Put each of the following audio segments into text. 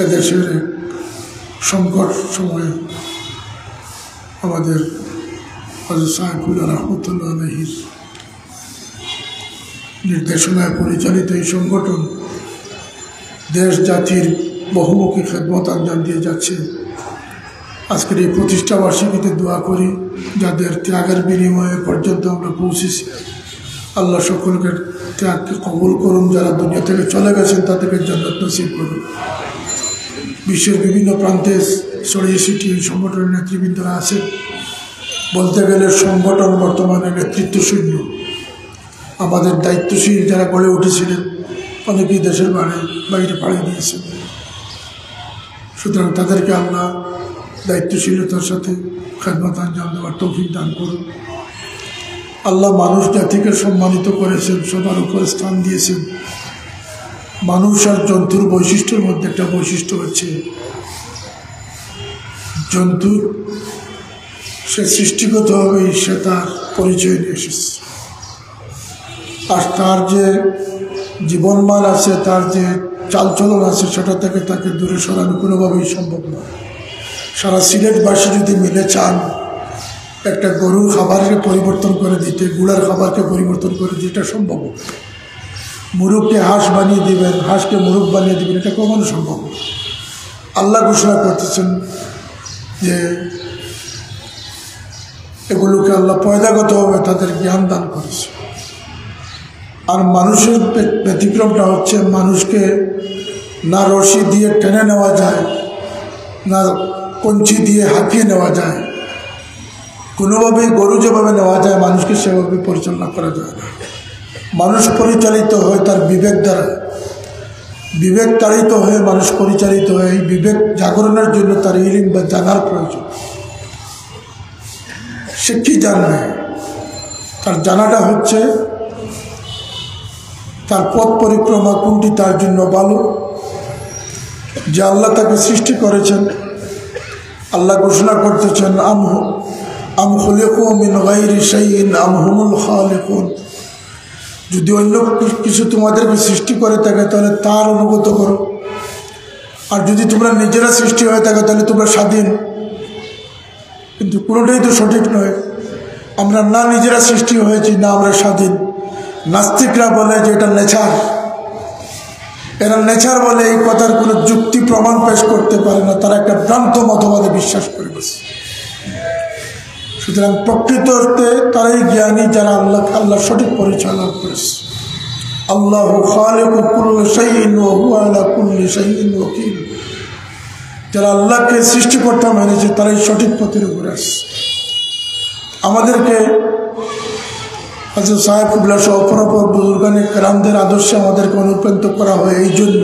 এদেশের সংকট সময়ে আমাদের সাহেবুল্লাহ রহমতুল্লাহ আলহির নির্দেশনায় পরিচালিত এই সংগঠন দেশ, জাতির বহুমুখী খেদমত আঞ্জাম দিয়ে যাচ্ছে। আজকের এই প্রতিষ্ঠা বার্ষিকীতে দোয়া করি, যাদের ত্যাগের বিনিময়ে পর্যন্ত আমরা পৌঁছেছি। আল্লাহ সকলকে ত্যাগকে কবুল করুন, যারা দুনিয়া থেকে চলে গেছেন, তাদেরকে জন্নত নসিব করুন। বিশ্বের বিভিন্ন প্রান্তে ছড়িয়ে ছিটিয়ে সংগঠনের নেতৃবৃন্দরা আছেন। বলতে গেলে সংগঠন বর্তমানে নেতৃত্ব শূন্য আমাদের দায়িত্বশীল যারা গড়ে উঠেছিলেন, অনেকেই দেশের বাইরে বাইরে পাড়িয়ে দিয়েছেন সুতরাং তাদেরকে আমরা দায়িত্বশীলতার সাথে খেদমত আঞ্জাম দেওয়ার তৌফিক দান করুন। আল্লাহ মানুষ জাতিকে সম্মানিত করেছেন, সবার উপরে স্থান দিয়েছেন। মানুষ আর জন্তুর বৈশিষ্ট্যের মধ্যে একটা বৈশিষ্ট্য হচ্ছে, জন্তু সে সৃষ্টিগতভাবেই সে তার পরিচয় নিয়ে এসেছে। আর তার যে জীবনমান আছে, তার যে চালচলন আছে, সেটা থেকে তাকে দূরে সরানো কোনোভাবেই সম্ভব নয়। সারা সিলেটবাসী যদি মিলে চান, একটা গরুর খাবারকে পরিবর্তন করে দিতে, গুড়ার খাবারকে পরিবর্তন করে দিতে সম্ভব মুরুখকে হাঁস বানিয়ে দিবেন, হাঁসকে মুরুখ বানিয়ে দিবেন, এটা কখনো সম্ভব আল্লাহ ঘোষণা করতেছেন যে এগুলোকে আল্লাহ পয়দাগতভাবে তাদের জ্ঞান দান করেছে। আর মানুষের ব্যতিক্রমটা হচ্ছে মানুষকে না রশি দিয়ে টেনে নেওয়া যায়, না কঞ্চি দিয়ে হাঁকিয়ে নেওয়া যায়। কোনোভাবেই গরু যেভাবে নেওয়া যায়, মানুষকে সেভাবে পরিচালনা করা যায় না। মানুষ পরিচালিত হয় তার বিবেক দ্বারা। বিবেক তাড়িত হয়ে মানুষ পরিচালিত হয়ে। এই বিবেক জাগরণের জন্য তার ইলিম বা জানার প্রয়োজন। সে কী জানবে? তার জানাটা হচ্ছে, তার পথ পরিক্রমা কোনটি তার জন্য ভালো? যে আল্লাহ তাকে সৃষ্টি করেছেন, আল্লাহ ঘোষণা করতেছেন, আম আম শাইন আম হুমুল খালেকুন। যদি অন্য কিছু তোমাদেরকে সৃষ্টি করে থাকে, তাহলে তার অনুগত করো। আর যদি তোমরা নিজেরা সৃষ্টি হয়ে থাকে, তাহলে তোমরা স্বাধীন। কিন্তু কোনোটাই তো সঠিক নয়। আমরা না নিজেরা সৃষ্টি হয়েছি, না আমরা স্বাধীন। নাস্তিকরা বলে যে এটা নেচার। এরা নেচার বলে এই কথার কোনো যুক্তি, প্রমাণ পেশ করতে পারে না। তারা একটা ভ্রান্ত মতবাদে বিশ্বাস করে বসে। সুতরাং প্রকৃত অর্থে তারাই জ্ঞানী যারা আল্লাহ আল্লাহ সঠিক পরিচালনা করেছে। আল্লাহ যারা আল্লাহকে সৃষ্টিকর্তা মেনেছে, তারাই সঠিক পথের উপরে আসছে আমাদেরকে হজরত সাহেবুল্লাহ সহ অপরাপর বুজুর্গানের রামদের আদর্শে আমাদেরকে অনুপ্রাণিত করা হয় এই জন্য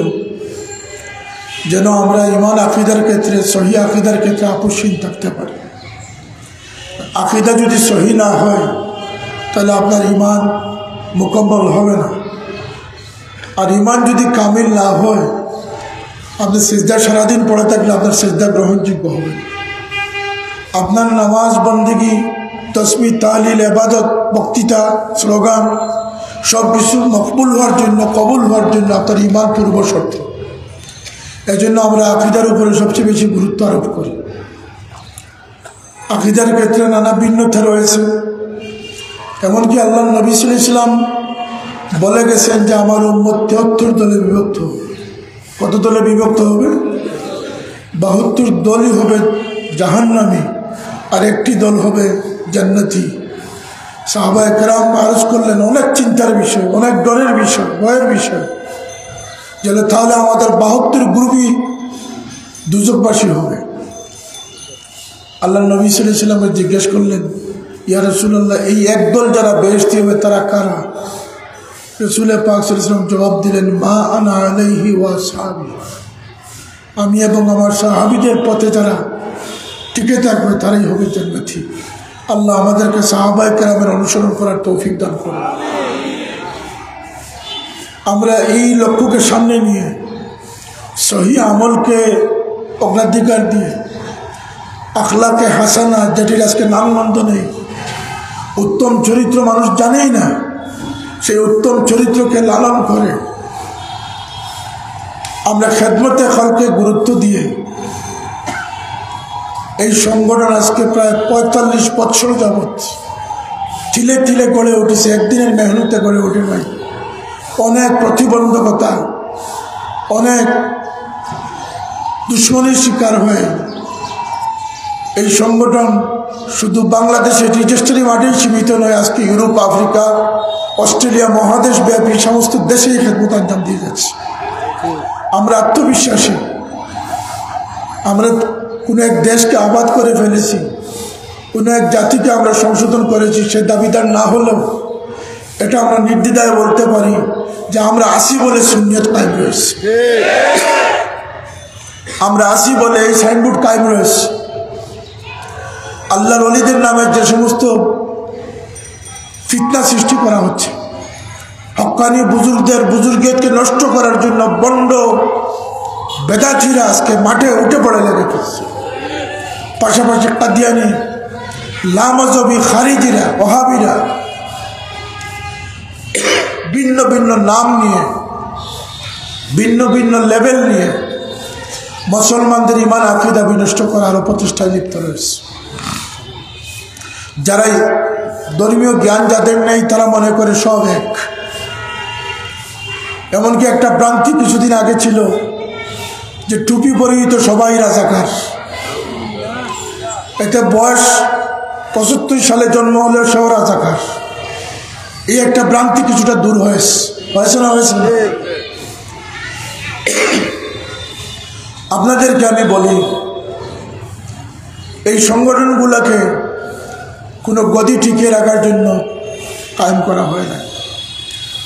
যেন আমরা ইমান আকিদার ক্ষেত্রে, সহি আকিদার ক্ষেত্রে আপসহীন থাকতে পারি। আকিদা যদি সহি না হয়, তাহলে আপনার ইমান মোকাম্মল হবে না। আর ইমান যদি কামিল না হয়, আপনি সেজদা সারাদিন পড়ে থাকলে আপনার সেজদা গ্রহণযোগ্য হবে আপনার নামাজ, বন্দিগি তসমি তালিল এবাদত বক্তৃতা, স্লোগান সব কিছু মকবুল হওয়ার জন্য, কবুল হওয়ার জন্য আপনার ইমান পূর্ব শর্ত এই জন্য আমরা আকিদার উপরে সবচেয়ে বেশি গুরুত্ব আরোপ করি। আকিদার ক্ষেত্রে নানা ভিন্নতা রয়েছে। এমনকি আল্লাহ নবী ইসলাম বলে গেছেন যে, আমার উম্মত তেহত্তর দলে বিভক্ত হবে। কত দলে বিভক্ত হবে? বাহাত্তর দলই হবে জাহান্নামী, আর একটি দল হবে জান্নাতি। সাহবা একরাম আরজ করলেন, অনেক চিন্তার বিষয়, অনেক ডরের বিষয়, ভয়ের বিষয় যেন তাহলে আমাদের বাহাত্তর গ্রুপই দুজকবাসী হবে। আল্লাহ নবী সাল্লামের জিজ্ঞেস করলেন, ইয়া রসুল্লাহ এই একদল যারা বেহস্তি হবে তারা কারা? রসুল পাক সাল্লাম জবাব দিলেন, মা আনা আলাইহি ওয়া সাহাবি। আমি এবং আমার সাহাবিদের পথে যারা টিকে থাকবে, তারাই হবে জান্নাতি। আল্লাহ আমাদেরকে সাহাবাই কেরামের অনুসরণ করার তৌফিক দান করুন। আমরা এই লক্ষ্যকে সামনে নিয়ে সহি আমলকে অগ্রাধিকার দিয়ে আখলাকে হাসানা যেটির আজকে নামগন্ধ নেই। উত্তম চরিত্র মানুষ জানেই না সেই উত্তম চরিত্রকে লালন করে। আমরা খেদমতে খলকে গুরুত্ব দিয়ে এই সংগঠন আজকে প্রায় পঁয়তাল্লিশ বৎসর যাবৎ তিলে তিলে গড়ে উঠেছে, একদিনের মেহনতে গড়ে উঠে নাই। অনেক প্রতিবন্ধকতা, অনেক দুশ্মনের শিকার হয়ে। এই সংগঠন শুধু বাংলাদেশের রেজিস্ট্রি মাঠেই সীমিত নয়, আজকে ইউরোপ, আফ্রিকা, অস্ট্রেলিয়া মহাদেশ ব্যাপী সমস্ত দেশেই খেদমত আঞ্জাম দিয়ে যাচ্ছে। আমরা আত্মবিশ্বাসী। আমরা কোনো এক দেশকে আবাদ করে ফেলেছি, কোনো এক জাতিকে আমরা সংশোধন করেছি, সে দাবিদার না হলেও এটা আমরা নির্দ্বিধায় বলতে পারি যে আমরা আসি বলে শূন্যত কায়েম রয়েছে। আমরা আসি বলে এই সাইনবোর্ড কায়েম রয়েছে। আল্লাহর অলিদের নামে যে সমস্ত ফিতনা সৃষ্টি করা হচ্ছে, হকানি বুজুর্গদের বুজুর্গকে নষ্ট করার জন্য বন্ড বেদাচিরা আজকে মাঠে উঠে পড়ে লেগে পড়ছে। পাশাপাশি কাদিয়ানি, লামাজবি খারিজিরা, ওহাবিরা ভিন্ন ভিন্ন নাম নিয়ে, ভিন্ন ভিন্ন লেভেল নিয়ে মুসলমানদের ইমান আকিদা বিনষ্ট করার প্রচেষ্টায় লিপ্ত রয়েছে। যারাই ধর্মীয় জ্ঞান যাদের নেই, তারা মনে করে সব এক। এমনকি একটা ভ্রান্তি কিছুদিন আগে ছিল যে টুপি পরিহিত সবাই রাজাকার। এতে বয়স পঁচাত্তর সালে জন্ম হলেও সব রাজাকার। এই একটা ভ্রান্তি কিছুটা দূর হয়েছে। হয়েছে না হয়েছে আপনাদেরকে আমি বলি, এই সংগঠনগুলোকে কোনো গদি টিকিয়ে রাখার জন্য কায়েম করা হয় না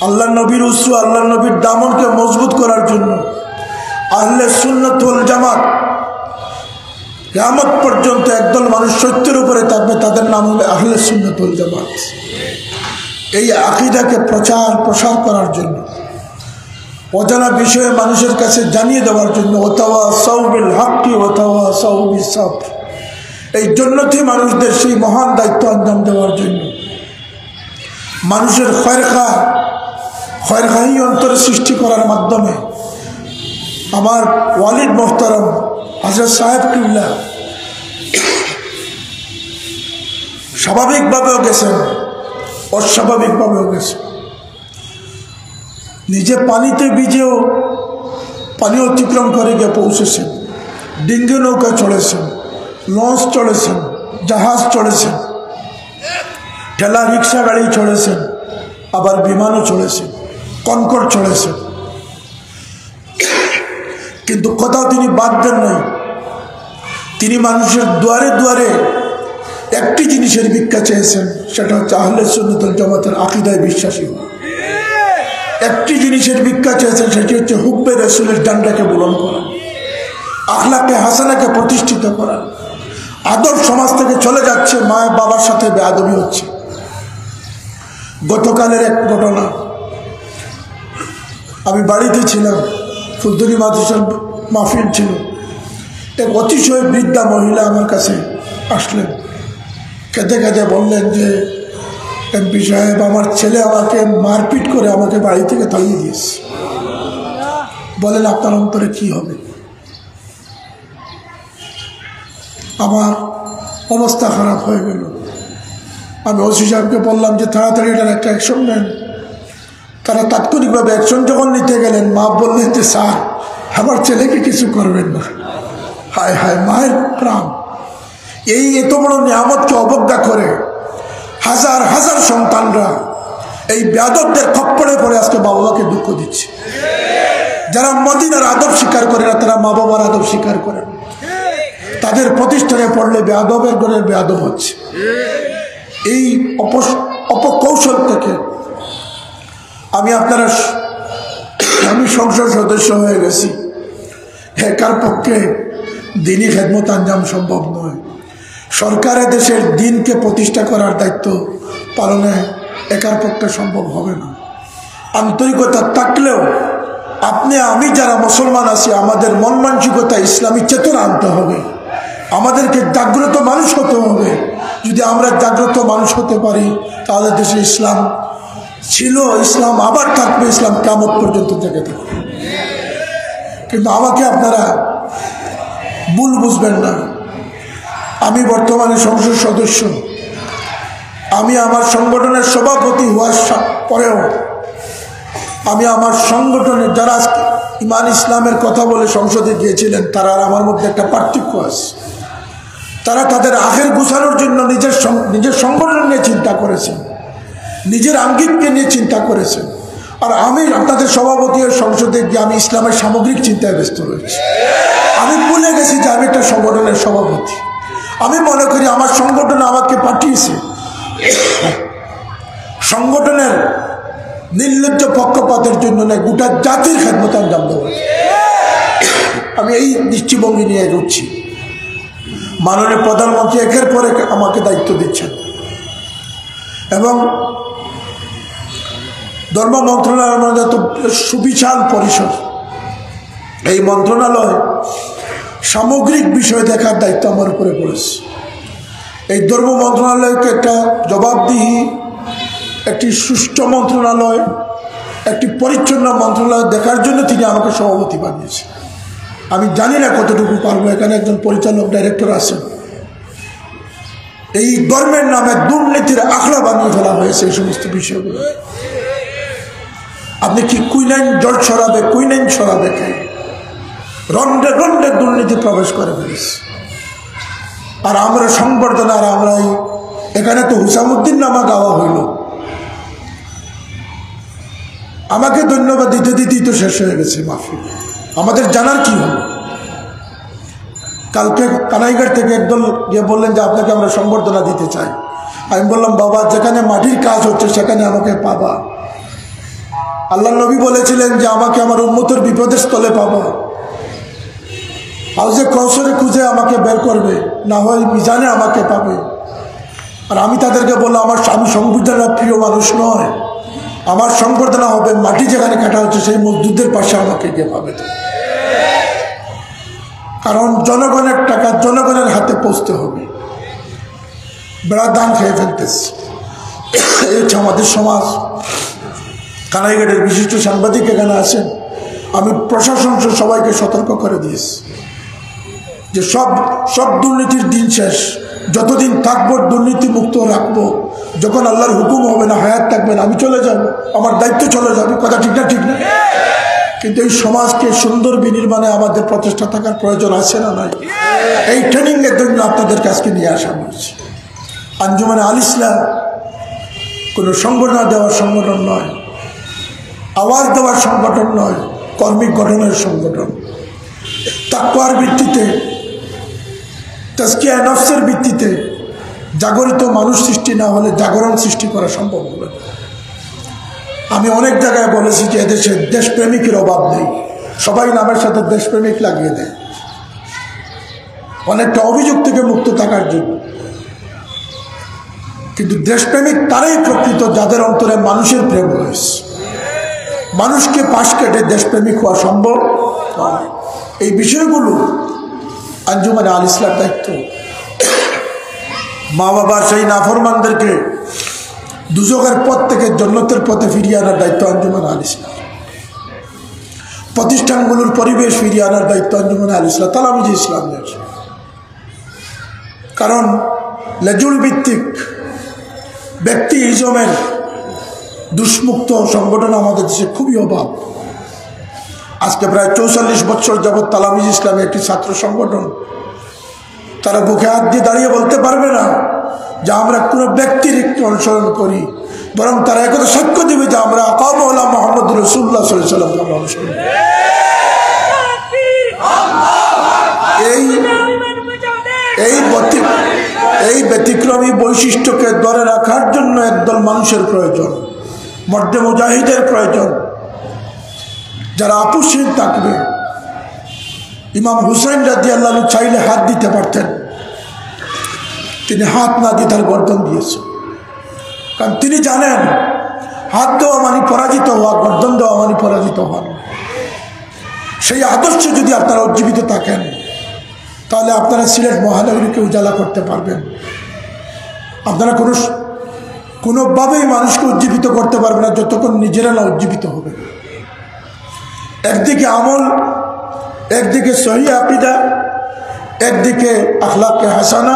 আল্লাহ নবীর উসু আল্লাহ নবীর দামনকে মজবুত করার জন্য আহলে সুন্নতুল জামাত কেমত পর্যন্ত একদল মানুষ সত্যের উপরে থাকবে, তাদের নাম হবে আহলে সুন্নতুল জামাত। এই আকিদাকে প্রচার, প্রসার করার জন্য, অজানা বিষয়ে মানুষের কাছে জানিয়ে দেওয়ার জন্য, ওতাওয়া সৌবিল হাক্কি, ওতাওয়া সৌবি সব এই জন্যতেই মানুষদের সেই মহান দায়িত্ব আঞ্জাম দেওয়ার জন্য। মানুষের খয়রখা, খয়রখাহি অন্তরে সৃষ্টি করার মাধ্যমে আমার ওয়ালিদ মোহতারম হাজার সাহেব কিল্লা স্বাভাবিকভাবেও গেছেন, অস্বাভাবিকভাবেও গেছেন। নিজে পানিতে ভিজেও পানি অতিক্রম করে গিয়ে পৌঁছেছেন, ডিঙ্গে নৌকা চড়েছেন। লঞ্চ চড়েছেন জাহাজ চড়েছেন ঠেলা রিক্সা গাড়ি চড়েছেন আবার বিমানও চড়েছেন কনকট চড়েছেন কিন্তু কোথাও তিনি বাদ দেন নাই। তিনি মানুষের দুয়ারে দুয়ারে একটি জিনিসের ভিক্ষা চেয়েছেন, সেটা হচ্ছে আহলে সুন্নতুল জামাতের আকিদায় বিশ্বাসী একটি জিনিসের ভিক্ষা চেয়েছেন, সেটি হচ্ছে হুব্বে রসুলের ডান্ডাকে বুলন করা, আখলাকে হাসানাকে প্রতিষ্ঠিত করা। আদর সমাজ থেকে চলে যাচ্ছে, মায়ের বাবার সাথে বেআদবি হচ্ছে। গতকালের এক ঘটনা। আমি বাড়িতে ছিলাম ফুলদুরি মাদ্রাসার মাহফিল ছিল। এক অতিশয় বৃদ্ধা মহিলা আমার কাছে আসলেন। কেঁদে কেঁদে বললেন যে, এমপি সাহেব, আমার ছেলে আমাকে মারপিট করে আমাকে বাড়ি থেকে তাড়িয়ে দিয়েছে। বলেন আপনার অন্তরে কি হবে? আমার অবস্থা খারাপ হয়ে গেল। আমি ওসি সাহেবকে বললাম যে, তাড়াতাড়ি এটার একটা অ্যাকশন নেন। তারা তাৎক্ষণিকভাবে অ্যাকশন যখন নিতে গেলেন, মা বললেন যে, স্যার, আমার ছেলেকে কিছু করবেন না। হায় হায়, মায়ের প্রাণ। এই এত বড় নিয়ামতকে অবজ্ঞা করে হাজার হাজার সন্তানরা এই ব্যাদবদের খপ্পড়ে পড়ে আজকে মা বাবাকে দুঃখ দিচ্ছে। যারা মদিনার আদব স্বীকার করে না, তারা মা বাবার আদব স্বীকার করেন তাদের প্রতিষ্ঠানে পড়লে বেয়াদবের গড়ে বেয়াদব হচ্ছে। এই অপকৌশল থেকে আমি আপনারা আমি সংসদ সদস্য হয়ে গেছি। একার পক্ষে দিনই খেদমত আঞ্জাম সম্ভব নয়। সরকারের দেশের দিনকে প্রতিষ্ঠা করার দায়িত্ব পালনে একার পক্ষে সম্ভব হবে না। আন্তরিকতা থাকলেও আপনি, আমি যারা মুসলমান আছি, আমাদের মন মানসিকতা ইসলামী চেতনা আনতে হবে। আমাদেরকে জাগ্রত মানুষ হতে হবে। যদি আমরা জাগ্রত মানুষ হতে পারি, তাহলে দেশে ইসলাম ছিল, ইসলাম আবার থাকবে, ইসলাম কেমন পর্যন্ত থেকে থাকবে। কিন্তু আমাকে আপনারা ভুল বুঝবেন না। আমি বর্তমানে সংসদ সদস্য। আমি আমার সংগঠনের সভাপতি হওয়ার পরেও আমি আমার সংগঠনের যারা ইমান ইসলামের কথা বলে সংসদে গিয়েছিলেন, তারা আমার মধ্যে একটা পার্থক্য আছে। তারা তাদের আখের গুছানোর জন্য নিজের নিজের সংগঠন নিয়ে চিন্তা করেছেন। নিজের আঙ্গিককে নিয়ে চিন্তা করেছেন। আর আমি আপনাদের সভাপতি ও সংসদে গিয়ে আমি ইসলামের সামগ্রিক চিন্তায় ব্যস্ত রয়েছি। আমি ভুলে গেছি যে আমি একটা সংগঠনের সভাপতি। আমি মনে করি আমার সংগঠন আমাকে পাঠিয়েছে। সংগঠনের নির্লজ্জ পক্ষপাতের জন্য নয়, গোটা জাতির খেদমত আঞ্জাম দেব। আমি এই দৃষ্টিভঙ্গি নিয়ে এগোচ্ছি মাননীয় প্রধানমন্ত্রী একের পর আমাকে দায়িত্ব দিচ্ছেন। এবং ধর্ম মন্ত্রণালয়ের মধ্যে তো সুবিশাল পরিসর। এই মন্ত্রণালয় সামগ্রিক বিষয় দেখার দায়িত্ব আমার উপরে পড়েছে। এই ধর্ম মন্ত্রণালয়কে একটা জবাবদিহি, একটি সুষ্ঠু মন্ত্রণালয়, একটি পরিচ্ছন্ন মন্ত্রণালয় দেখার জন্য তিনি আমাকে সভাপতি বানিয়েছেন। আমি জানি না কতটুকু পারব। এখানে একজন পরিচালক ডাইরেক্টর আছেন। এই ধর্মের নামে দুর্নীতির আখড়া বানিয়ে ফেলা হয়েছে এই সমস্ত বিষয়গুলো। আপনি কি কুইনাইন জল ছড়াবে, কুইনাইন ছড়াবে কে? রন্ডে রন্ডে দুর্নীতি প্রবেশ করে ফেলেছে। আর আমরা সংবর্ধনা, আর আমরা এখানে তো হুসামুদ্দিন নামা গাওয়া হইল। আমাকে ধন্যবাদ দিতে দিতেই তো শেষ হয়ে গেছে মাফি আমাদের জানার কি হলো? কালকে কানাইঘাট থেকে একদল গিয়ে বললেন যে আপনাকে আমরা সংবর্ধনা দিতে চাই। আমি বললাম, বাবা, যেখানে মাটির কাজ হচ্ছে, সেখানে আমাকে পাবা। আল্লাহ নবী বলেছিলেন যে, আমাকে আমার উন্মতের বিপদের স্থলে পাবা হাউজে কৌশলে খুঁজে আমাকে বের করবে, না হয় মিজানে আমাকে পাবে। আর আমি তাদেরকে বললাম, আমার আমি সংবিধানের প্রিয় মানুষ নয়। আমার সংবর্ধনা হবে মাটি যেখানে কাটা হচ্ছে সেই মজদুরদের পাশে আমাকে গিয়ে পাবে কারণ জনগণের টাকা জনগণের হাতে পৌঁছতে হবে। বেড়া দান খেয়ে ফেলতেছে। এই হচ্ছে আমাদের সমাজ। কানাইঘাটের বিশিষ্ট সাংবাদিক এখানে আছেন। আমি প্রশাসন সবাইকে সতর্ক করে দিয়েছি। যে সব সব দুর্নীতির দিন শেষ। যতদিন থাকব দুর্নীতি মুক্ত রাখব। যখন আল্লাহর হুকুম হবে না, হায়াত থাকবে না, আমি চলে যাব, আমার দায়িত্ব চলে যাবে, কথা ঠিক না ঠিক না? কিন্তু এই সমাজকে সুন্দর বিনির্মাণে আমাদের প্রচেষ্টা থাকার প্রয়োজন আছে না নাই? এই ট্রেনিংয়ের জন্য আপনাদের কাছকে নিয়ে আসা হয়েছে। আঞ্জুমানে আল ইসলাম কোনো সংগঠন দেওয়ার সংগঠন নয় আওয়াজ দেওয়ার সংগঠন নয় কর্মিক গঠনের সংগঠন। তাকুয়ার ভিত্তিতে তাস্কিয়া নফসের ভিত্তিতে জাগরিত মানুষ সৃষ্টি না হলে জাগরণ সৃষ্টি করা সম্ভব হবে আমি অনেক জায়গায় বলেছি যে এদেশে দেশপ্রেমিকের অভাব নেই। সবাই নামের সাথে দেশপ্রেমিক লাগিয়ে দেয়। অনেকটা অভিযোগ থেকে মুক্ত থাকার জন্য। কিন্তু দেশপ্রেমিক তারাই প্রকৃত যাদের অন্তরে মানুষের প্রেম রয়েছে। মানুষকে পাশ কেটে দেশপ্রেমিক হওয়া সম্ভব এই বিষয়গুলো আঞ্জুমানে আল ইসলাম দায়িত্ব। মা বাবার সেই নাফরমানদেরকে দুজকের পথ থেকে জন্নতের পথে ফিরিয়ে আনার দায়িত্ব আঞ্জুমান আল ইসলাম। প্রতিষ্ঠানগুলোর পরিবেশ ফিরিয়ে আনার দায়িত্ব আঞ্জুমান আল ইসলাম। তালামিজি ইসলামদের কারণ লেজুল ভিত্তিক ব্যক্তি ইজমের দুষ্মুক্ত সংগঠন আমাদের দেশে খুবই অভাব আজকে প্রায় চৌচল্লিশ বছর যাবৎ তালামিজ ইসলামী একটি ছাত্র সংগঠন। তারা বুকে হাত দিয়ে দাঁড়িয়ে বলতে পারবে না যে আমরা কোনো ব্যক্তির একটু অনুসরণ করি, বরং তারা একথা সাক্ষ্য দেবে যে আমরা আকামলা মোহাম্মদ রসুল্লাহ সাল্লামকে আমরা অনুসরণ এই এই এই ব্যতিক্রমী বৈশিষ্ট্যকে ধরে রাখার জন্য একদল মানুষের প্রয়োজন মধ্যে মুজাহিদের প্রয়োজন যারা আপুসীন থাকবে, ইমাম হুসাইন রাজি আল্লাহ চাইলে হাত দিতে পারতেন। তিনি হাত না দিয়ে তার গর্দন দিয়েছে কারণ তিনি জানেন, হাত দেওয়া মানে পরাজিত হওয়া, গর্দন দেওয়া মানে পরাজিত হওয়া। সেই আদর্শ যদি আপনারা উজ্জীবিত থাকেন, তাহলে আপনারা সিলেট মহানগরীকে উজালা করতে পারবেন। আপনারা কোনো কোনোভাবেই মানুষকে উজ্জীবিত করতে পারবে না, যতক্ষণ নিজেরা না উজ্জীবিত হবে একদিকে আমল, একদিকে সহি আকিদা, একদিকে আখলাকে হাসানা,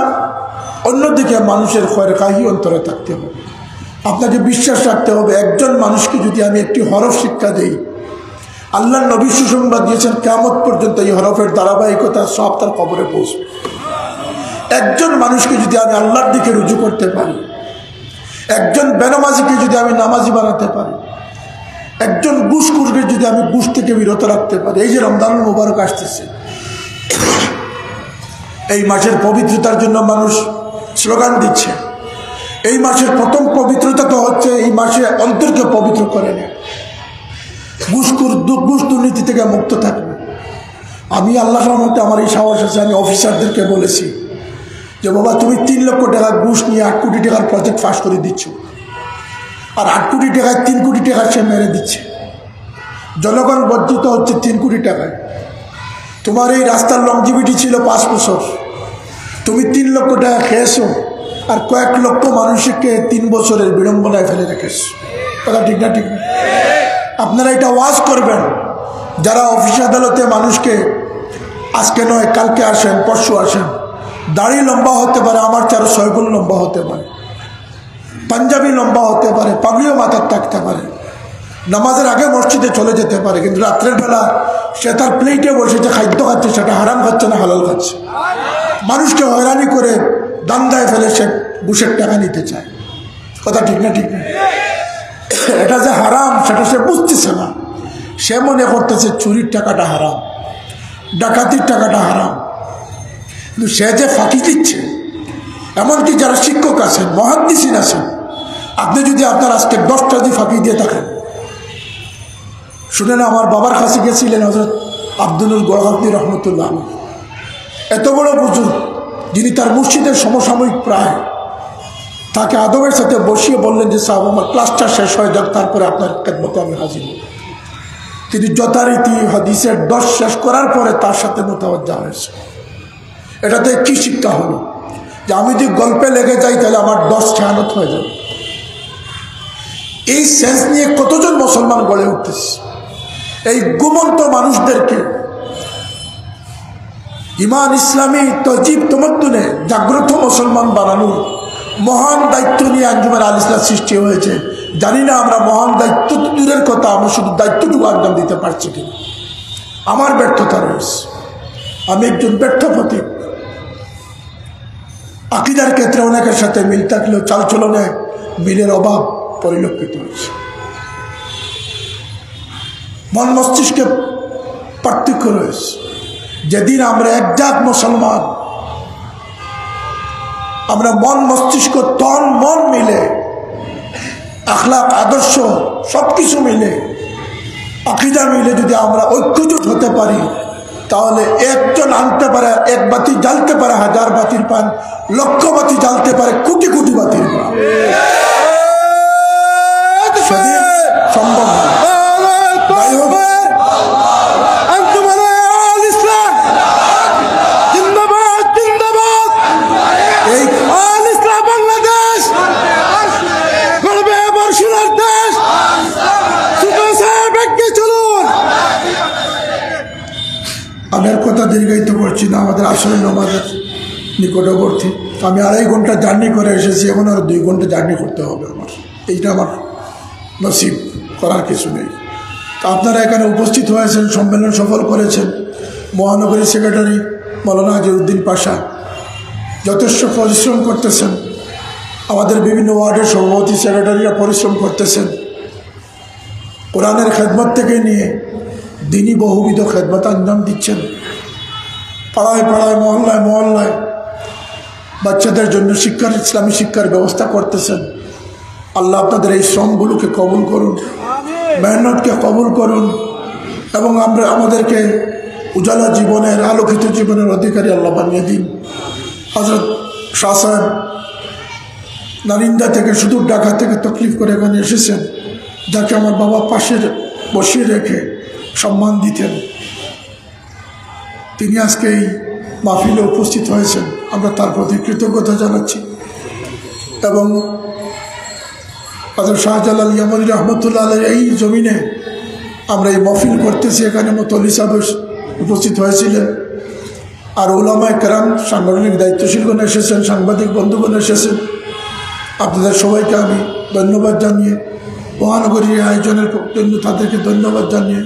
অন্যদিকে মানুষের খয়রকাহি অন্তরে থাকতে হবে। আপনাকে বিশ্বাস রাখতে হবে, একজন মানুষকে যদি আমি একটি হরফ শিক্ষা দেই আল্লাহ নবী সুসংবাদ দিয়েছেন কেমত পর্যন্ত এই হরফের ধারাবাহিকতা সব তার কবরে পৌঁছবে। একজন মানুষকে যদি আমি আল্লাহর দিকে রুজু করতে পারি, একজন বেনামাজিকে যদি আমি নামাজি বানাতে পারি একজন গুসকুরকে যদি আমি গুস থেকে বিরত রাখতে পারি, এই যে রমজান মুবারক আসতেছে। এই মাসের পবিত্রতার জন্য মানুষ স্লোগান দিচ্ছে। এই মাসের প্রথম পবিত্রতা তো হচ্ছে এই মাসে অন্তরকে পবিত্র করে নেয়। ঘুষকুর ঘুষ দুর্নীতি থেকে মুক্ত থাকবে। আমি আল্লাহ রহমতে আমার এই সাহস আছে, আমি অফিসারদেরকে বলেছি যে, বাবা, তুমি তিন লক্ষ টাকা ঘুষ নিয়ে আট কোটি টাকার প্রজেক্ট পাস করে দিচ্ছ। আর আট কোটি টাকায় তিন কোটি টাকা সে মেরে দিচ্ছে। জনগণ বর্ধিত হচ্ছে তিন কোটি টাকায়। তোমার এই রাস্তার লংজিভিটি ছিল পাঁচ বছর। তুমি তিন লক্ষ টাকা খেয়েছো আর কয়েক লক্ষ মানুষকে তিন বছরের বিড়ম্বনায় ফেলে রেখেছ। কথা ঠিক না ঠিক আপনারা এটা ওয়াজ করবেন। যারা অফিস আদালতে মানুষকে আজকে নয়, কালকে আসেন, পরশু আসেন, দাড়ি লম্বা হতে পারে, আমার চারো ছয়গুণ লম্বা হতে পারে। পাঞ্জাবি লম্বা হতে পারে, পাগড়িও মাথার থাকতে পারে। নামাজের আগে মসজিদে চলে যেতে পারে, কিন্তু রাত্রের বেলা সে তার প্লেটে বসে যে খাদ্য খাচ্ছে, সেটা হারাম খাচ্ছে না হালাল খাচ্ছে। মানুষকে হয়রানি করে দান্দায় ফেলে সে বুসের টাকা নিতে চায়। কথা ঠিক না ঠিক না? এটা যে হারাম, সেটা সে বুঝতেছে না। সে মনে করতেছে চুরির টাকাটা হারাম, ডাকাতির টাকাটা হারাম। কিন্তু সে যে ফাঁকি দিচ্ছে, এমনকি যারা শিক্ষক আছেন, মহাদ্দিসিন আছেন আপনি যদি আপনার আজকে দশটা যদি ফাঁকি দিয়ে থাকেন, শুনেন আমার বাবার কাছে গেছিলেন হজরত আব্দুল গোলাহাব্দি রহমতুল্লাহ। এত বড় বুজুর্গ, যিনি তার মুর্শিদের সমসাময়িক প্রায়, তাকে আদবের সাথে বসিয়ে বললেন যে, সাহেব, আমার ক্লাসটা শেষ হয়ে যাক, তারপরে আপনার মতো আমি হাজির তিনি যথারীতি হাদিসের দশ শেষ করার পরে তার সাথে মোতাবজ্জা হয়েছে। এটাতে কি শিক্ষা হলো? যে আমি যদি গল্পে লেগে যাই, তাহলে আমার দশ খেয়ানত হয়ে যাবে। এই সেন্স নিয়ে কতজন মুসলমান গড়ে উঠতেছে? এই গুমন্ত মানুষদেরকে ইমান, ইসলামী তজিব তমদ্দুনে জাগ্রত মুসলমান বানানোর মহান দায়িত্ব নিয়ে আঞ্জুমের আল ইসলাম সৃষ্টি হয়েছে। জানি না আমরা মহান দায়িত্ব দূরের কথা, আমরা শুধু দায়িত্বটুকু আঞ্জাম দিতে পারছি কিনা। আমার ব্যর্থতা রয়েছে। আমি একজন ব্যর্থ প্রতীক। আকিদার ক্ষেত্রে অনেকের সাথে মিল থাকলেও চালচলনে মিলের অভাব পরিলক্ষিত হয়েছে। মন মস্তিষ্কে পার্থক্য রয়েছে। যেদিন আমরা একজাত মুসলমান, আমরা মন মস্তিষ্ক, তন, মন মিলে আখলাক আদর্শ সব কিছু মিলে, আকিদা মিলে যদি আমরা ঐক্যজোট হতে পারি, তাহলে একজন আনতে পারে, এক বাতি জ্বালতে পারে, হাজার বাতির পান, লক্ষ বাতি জ্বালতে পারে, কোটি কোটি বাতির পান। সেদিন সম্ভব আর কথা দীর্ঘায়িত করছি না আমাদের আসলে নমাজের নিকটবর্তী। আমি আড়াই ঘণ্টা জার্নি করে এসেছি এখন আর দুই ঘণ্টা জার্নি করতে হবে আমার। এইটা আমার নসিব করার কিছু নেই। তা আপনারা এখানে উপস্থিত হয়েছেন, সম্মেলন সফল করেছেন। মহানগরী সেক্রেটারি মৌলানা আজিউদ্দিন পাশা যথেষ্ট পরিশ্রম করতেছেন। আমাদের বিভিন্ন ওয়ার্ডের সভাপতি, সেক্রেটারিরা পরিশ্রম করতেছেন। কোরআনের খেদমত থেকে নিয়ে দিনই বহুবিধ খেদমত আঞ্জাম দিচ্ছেন। পাড়ায় পাড়ায়, মহল্লায় মহল্লায় বাচ্চাদের জন্য শিক্ষার, ইসলামী শিক্ষার ব্যবস্থা করতেছেন। আল্লাহ আপনাদের এই শ্রমগুলোকে কবুল করুন মেহনতকে কবুল করুন এবং আমরা আমাদেরকে উজালা জীবনের আলোকিত জীবনের অধিকারী আল্লাহ বানিয়ে দিন। হজরত শাহ সাহেব নারিন্দা থেকে সুদূর ঢাকা থেকে তকলিফ করে এখানে এসেছেন যাকে আমার বাবা পাশের বসিয়ে রেখে সম্মান দিতেন। তিনি আজকে এই মাহফিলে উপস্থিত হয়েছেন। আমরা তার প্রতি কৃতজ্ঞতা জানাচ্ছি। এবং হজরত শাহজালাল ইয়ামনি রহমতুল্লাহ এই জমিনে আমরা এই মফিল করতেছি, এখানে মতলি হিসাবে উপস্থিত হয়েছিলেন। আর ওলামায় কেরাম সাংগঠনিক দায়িত্বশীলগণ এসেছেন, সাংবাদিক বন্ধুগণ এসেছেন। আপনাদের সবাইকে আমি ধন্যবাদ জানিয়ে মহানগরীর আয়োজনের জন্য তাদেরকে ধন্যবাদ জানিয়ে